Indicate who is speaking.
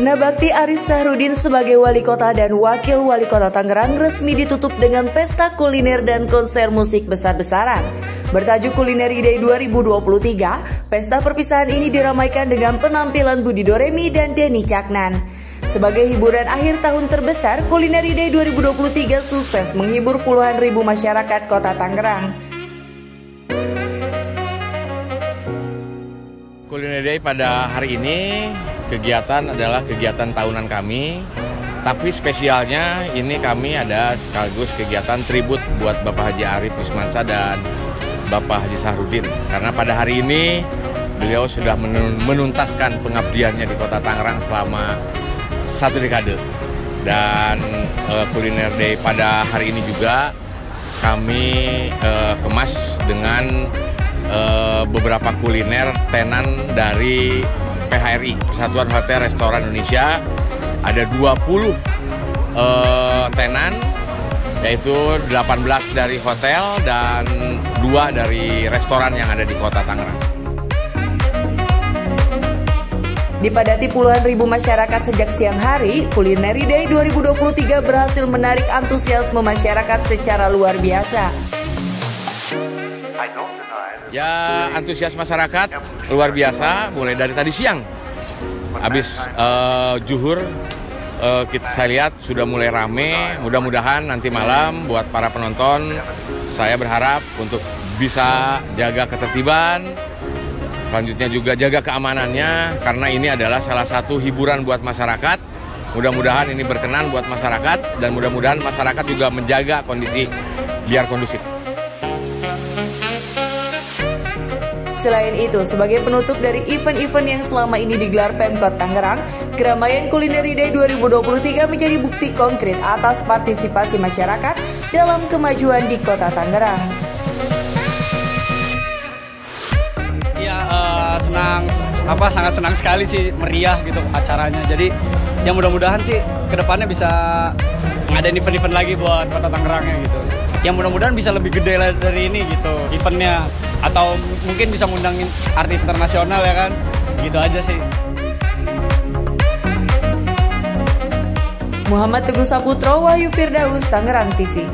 Speaker 1: bakti Arif Sahrudin sebagai wali kota dan wakil wali kota Tangerang resmi ditutup dengan pesta kuliner dan konser musik besar-besaran. Bertajuk Culinary Day 2023, pesta perpisahan ini diramaikan dengan penampilan Budi Doremi dan Denny Caknan. Sebagai hiburan akhir tahun terbesar, Culinary Day 2023 sukses menghibur puluhan ribu masyarakat kota Tangerang.
Speaker 2: Culinary Day pada hari ini kegiatan adalah kegiatan tahunan kami, tapi spesialnya ini kami ada sekaligus kegiatan tribut buat Bapak Haji Arif Wismansa dan Bapak Haji Sahrudin. Karena pada hari ini beliau sudah menuntaskan pengabdiannya di kota Tangerang selama satu dekade. Dan uh, kuliner day pada hari ini juga kami uh, kemas dengan uh, beberapa kuliner tenan dari PHRI, Persatuan Hotel Restoran Indonesia. Ada 20 uh, eh, tenan, yaitu 18 dari hotel dan dua dari restoran yang ada di kota Tangerang.
Speaker 1: Dipadati puluhan ribu masyarakat sejak siang hari, Culinary Day 2023 berhasil menarik antusiasme masyarakat secara luar biasa.
Speaker 2: Ya antusias masyarakat luar biasa mulai dari tadi siang. Habis uh, juhur uh, kita, saya lihat sudah mulai rame. Mudah-mudahan nanti malam buat para penonton saya berharap untuk bisa jaga ketertiban, selanjutnya juga jaga keamanannya karena ini adalah salah satu hiburan buat masyarakat. Mudah-mudahan ini berkenan buat masyarakat dan mudah-mudahan masyarakat juga menjaga kondisi biar kondusif.
Speaker 1: Selain itu, sebagai penutup dari event-event yang selama ini digelar Pemkot Tangerang, Keramaian Culinary Day 2023 menjadi bukti konkret atas partisipasi masyarakat dalam kemajuan di Kota Tangerang.
Speaker 3: Ya, uh, senang apa sangat senang sekali sih meriah gitu acaranya. Jadi, yang mudah-mudahan sih ke depannya bisa ngadain event-event lagi buat Kota Tangerangnya gitu. Yang mudah-mudahan bisa lebih gede dari ini gitu eventnya atau mungkin bisa ngundangin artis internasional ya kan? Gitu aja sih.
Speaker 1: Muhammad Teguh Saputro Wahyu Firdaus Tangerang TV